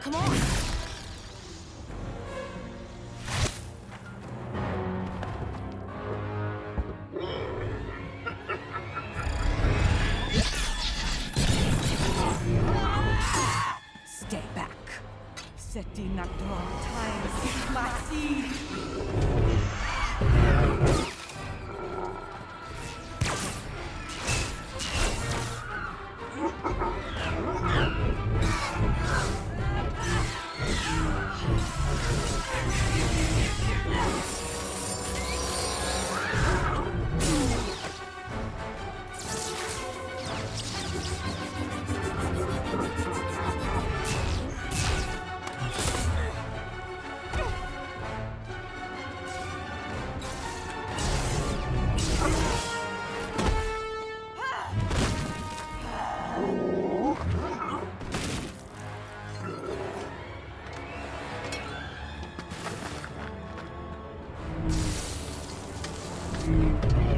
Come on. Stay back. Seti Nakdor time is my seed. Yeah. Música